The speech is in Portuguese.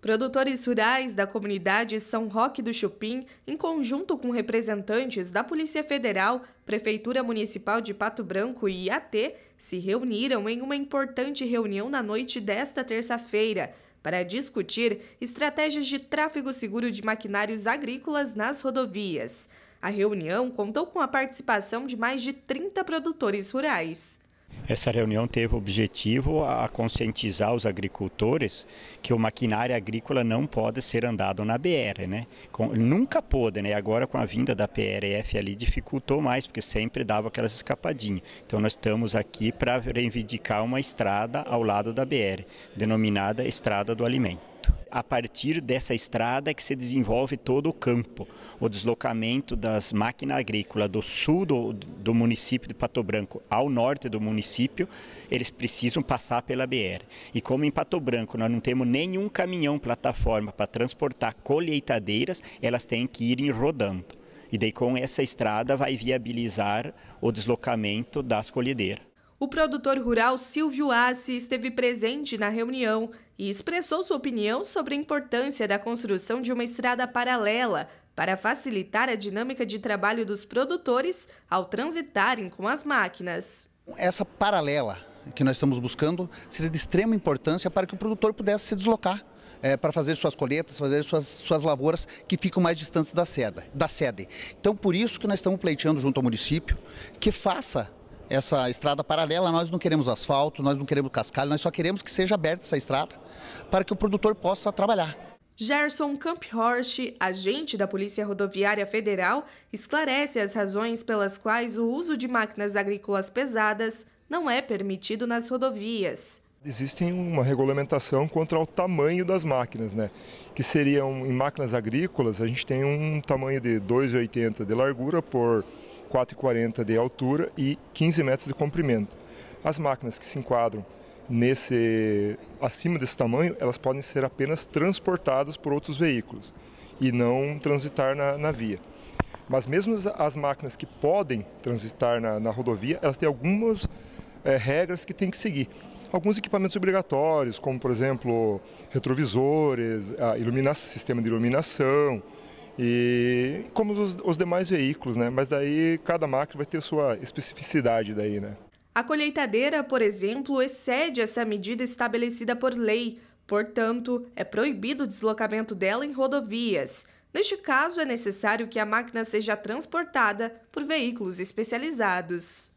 Produtores rurais da comunidade São Roque do Chupim, em conjunto com representantes da Polícia Federal, Prefeitura Municipal de Pato Branco e IAT, se reuniram em uma importante reunião na noite desta terça-feira para discutir estratégias de tráfego seguro de maquinários agrícolas nas rodovias. A reunião contou com a participação de mais de 30 produtores rurais. Essa reunião teve o objetivo a conscientizar os agricultores que o maquinário agrícola não pode ser andado na BR, né? Com, nunca pôde, né? Agora com a vinda da PRF ali dificultou mais, porque sempre dava aquelas escapadinhas. Então nós estamos aqui para reivindicar uma estrada ao lado da BR, denominada Estrada do Alimento. A partir dessa estrada é que se desenvolve todo o campo. O deslocamento das máquinas agrícolas do sul do, do município de Pato Branco ao norte do município, eles precisam passar pela BR. E como em Pato Branco nós não temos nenhum caminhão plataforma para transportar colheitadeiras, elas têm que ir rodando. E daí com essa estrada vai viabilizar o deslocamento das colhedeiras. O produtor rural Silvio Assi esteve presente na reunião e expressou sua opinião sobre a importância da construção de uma estrada paralela para facilitar a dinâmica de trabalho dos produtores ao transitarem com as máquinas. Essa paralela que nós estamos buscando seria de extrema importância para que o produtor pudesse se deslocar é, para fazer suas colheitas, fazer suas, suas lavouras que ficam mais distantes da sede, da sede. Então, por isso que nós estamos pleiteando junto ao município que faça essa estrada paralela, nós não queremos asfalto, nós não queremos cascalho, nós só queremos que seja aberta essa estrada para que o produtor possa trabalhar. Gerson Camphorst, agente da Polícia Rodoviária Federal, esclarece as razões pelas quais o uso de máquinas agrícolas pesadas não é permitido nas rodovias. Existe uma regulamentação contra o tamanho das máquinas, né? Que seriam em máquinas agrícolas, a gente tem um tamanho de 2,80 de largura por 4,40 de altura e 15 metros de comprimento. As máquinas que se enquadram nesse acima desse tamanho, elas podem ser apenas transportadas por outros veículos e não transitar na, na via. Mas mesmo as máquinas que podem transitar na, na rodovia, elas têm algumas é, regras que têm que seguir. Alguns equipamentos obrigatórios, como por exemplo retrovisores, a sistema de iluminação, e como os, os demais veículos, né? Mas daí cada máquina vai ter sua especificidade daí, né? A colheitadeira, por exemplo, excede essa medida estabelecida por lei. Portanto, é proibido o deslocamento dela em rodovias. Neste caso, é necessário que a máquina seja transportada por veículos especializados.